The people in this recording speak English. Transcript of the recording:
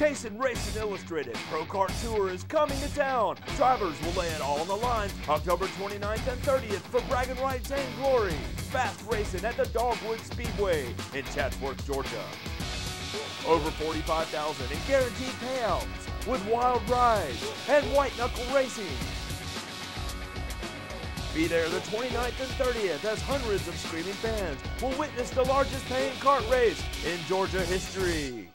Chasing Racing Illustrated Pro Kart Tour is coming to town. Drivers will lay it all on the line October 29th and 30th for bragging rights and glory. Fast racing at the Dogwood Speedway in Chatsworth, Georgia. Over 45,000 in guaranteed payouts with wild rides and white knuckle racing. Be there the 29th and 30th as hundreds of screaming fans will witness the largest paying kart race in Georgia history.